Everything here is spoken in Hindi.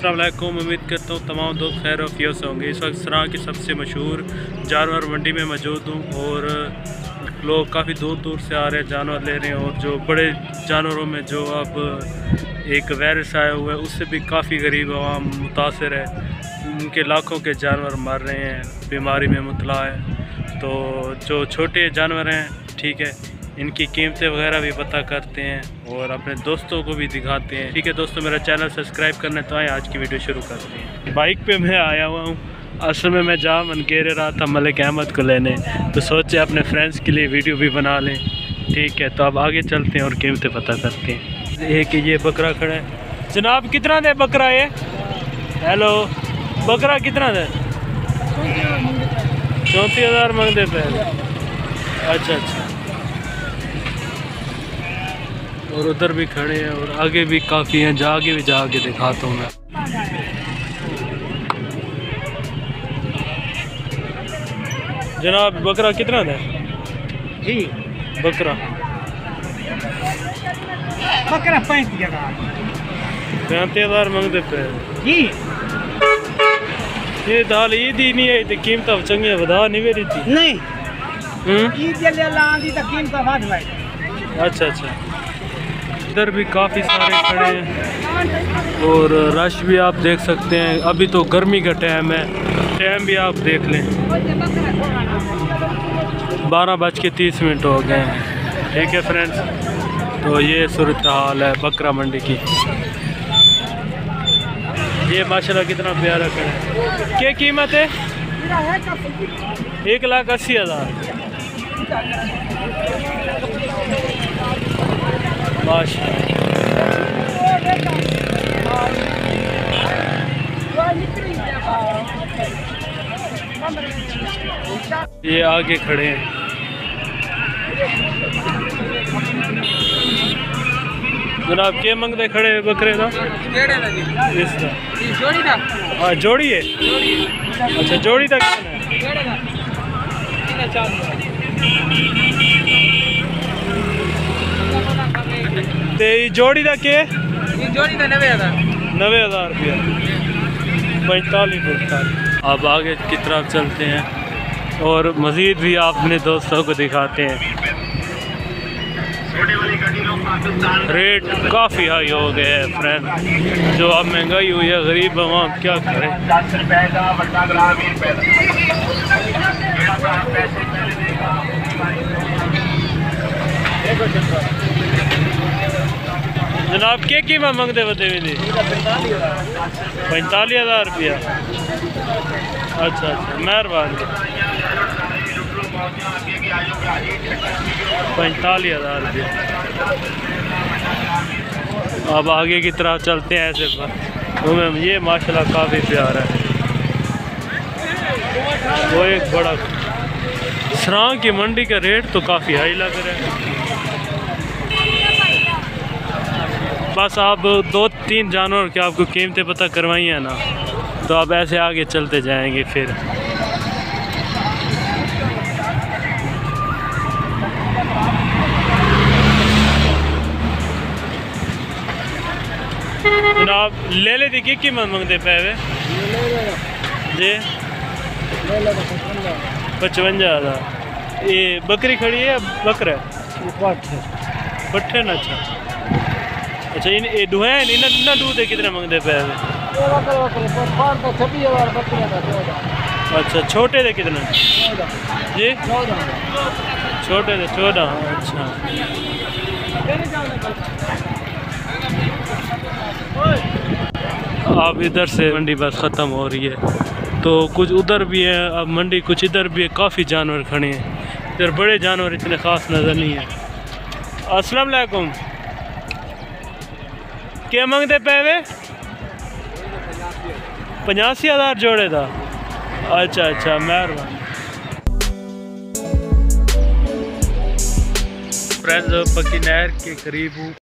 असलकुम उम्मीद करता हूँ तमाम दोस्त खैर वफियों से होंगे। इस वक्त सरा की सबसे मशहूर जानवर मंडी में मौजूद हूँ और लोग काफ़ी दूर दूर से आ रहे हैं, जानवर ले रहे हैं और जो बड़े जानवरों में जो अब एक वायरस आया हुआ है, उससे भी काफ़ी गरीब आवाम मुतासर है। उनके लाखों के जानवर मर रहे हैं, बीमारी में मुतला है। तो जो छोटे जानवर हैं, ठीक है इनकी कीमतें वगैरह भी पता करते हैं और अपने दोस्तों को भी दिखाते हैं। ठीक है दोस्तों, मेरा चैनल सब्सक्राइब करना तो आए, आज की वीडियो शुरू करते हैं। बाइक पे मैं आया हुआ हूँ। असल में मैं जहाँ मन रहा था, मलिक अहमद को लेने। तो सोचे अपने फ्रेंड्स के लिए वीडियो भी बना लें। ठीक है तो अब आगे चलते हैं और कीमतें पता करते हैं। एक ये बकरा खड़ा है। जनाब, कितना दे बकरा ये? हेलो बकरा कितना दे? चौंतीस हज़ार मंगते पे अच्छा अच्छा। और उधर भी खड़े हैं और आगे भी काफ़ी हैं। जा आगे भी जा आगे दिखाता हूँ मैं। जनाब बकरा कितना था जी। बकरा। बकरा पैंतीस हज़ार। पैंतीस हज़ार मंगते पे। जी। ये दाल ईद ही नहीं आई तो कीमत चंगी वधा नहीं मेरी थी। नहीं? ईद तो कीमत अच्छा अच्छा। इधर भी काफ़ी सारे खड़े हैं। और रश भी आप देख सकते हैं। अभी तो गर्मी का टाइम है। टाइम भी आप देख लें। बारह बज के तीस मिनट हो गए हैं। ठीक है फ्रेंड्स तो ये सूरत हाल है बकरा मंडी की। ये माशाल्लाह कितना प्यारा खड़ा है। क्या कीमत है? एक लाख अस्सी हज़ार। माशा ये आगे खड़े हैं। जनाब, के मंगते खड़े बकरे का हाँ जोड़ी है? अच्छा जोड़ी तक जोड़ी का? के नबे हज़ार। रुपया। पैंतालीस पैंतालीस अब आगे की तरफ़ चलते हैं? और मज़ीद भी आप अपने दोस्तों को दिखाते हैं। रेट काफ़ी हाई हो गए हैं फ्रेंड जो अब महँगाई हुई है गरीब आवाम क्या करें? जनाब के कीमत मंगते बते भी पैंतालीस हज़ार रुपया। अच्छा अच्छा मेहरबानी। पैंतालीस हज़ार रुपया। अब आगे की तरह चलते हैं ऐसे पर। तो मैं ये माशाल्लाह काफ़ी प्यारा है। वो एक बड़ा सरां की मंडी का रेट तो काफ़ी हाई लग रहा है। बस आप दो तीन जानवर के आपको कीमतें पता करवाई हैं ना? तो आप ऐसे आगे चलते जाएँगे फिर। आप ले ले दी की कीमत मंगते पे वे जी? पचवंजा हज़ार। ये बकरी खड़ी है बकरा पट्ठे ना अच्छा। अच्छा इन ये दुहे हैं इन्ना इन्ना दूध है कितने मंगते पे अच्छा छोटे थे कितने जी छोटे थे चौदह अच्छा अब इधर से मंडी बस ख़त्म हो रही है तो कुछ उधर भी है अब मंडी कुछ इधर भी है काफ़ी जानवर खड़े हैं इधर बड़े जानवर इतने ख़ास नज़र नहीं है अस्सलाम वालेकुम क्या मंगते पे वे पचासी हज़ार जोड़े था अच्छा अच्छा मेहरबान फ्रेंड्स पक्की नहर के करीब हूँ